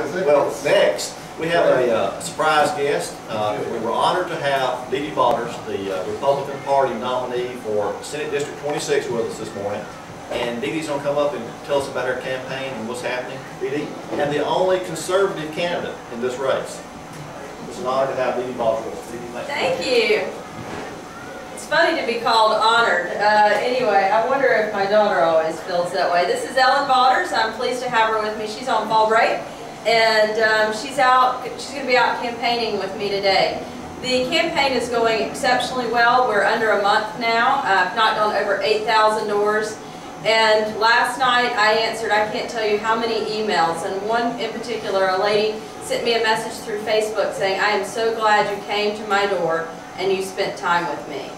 Well, next, we have a uh, surprise guest. Uh, We were honored to have Dee Dee Vaughters, the uh, Republican Party nominee for Senate District 26 with us this morning. And Dee Dee's gonna come up and tell us about her campaign and what's happening. Dee Dee, and the only conservative candidate in this race. It's an honor to have Dee Dee Vaughters with us. Dee Dee, Thank you. It's funny to be called honored. Uh, anyway, I wonder if my daughter always feels that way. This is Ellen Vaughters. I'm pleased to have her with me. She's on fall break, and um, she's out. She's going to be out campaigning with me today. The campaign is going exceptionally well. We're under a month now. I've knocked on over 8,000 doors. And last night I answered, I can't tell you how many emails, and one in particular, a lady sent me a message through Facebook saying, I am so glad you came to my door and you spent time with me.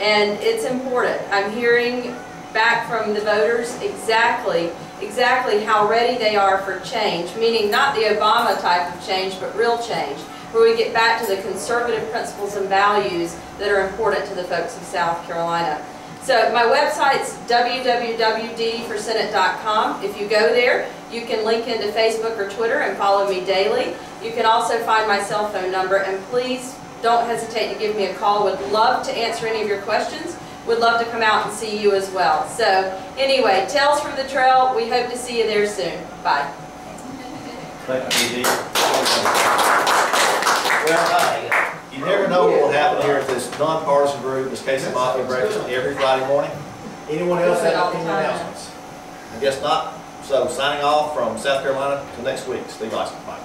And it's important. I'm hearing back from the voters exactly, exactly how ready they are for change, meaning not the Obama type of change, but real change, where we get back to the conservative principles and values that are important to the folks of South Carolina. So my website's www.dforsenate.com. If you go there, you can link into Facebook or Twitter and follow me daily. You can also find my cell phone number, and please don't hesitate to give me a call. Would love to answer any of your questions. Would love to come out and see you as well. So anyway, Tales from the Trail, we hope to see you there soon. Bye. Well, uh, you never know what will happen here at this nonpartisan group, this Cayce Mafia Breakfast, every Friday morning. Anyone else have any announcements? I guess not. So signing off from South Carolina till next week, Steve Eisen. Bye.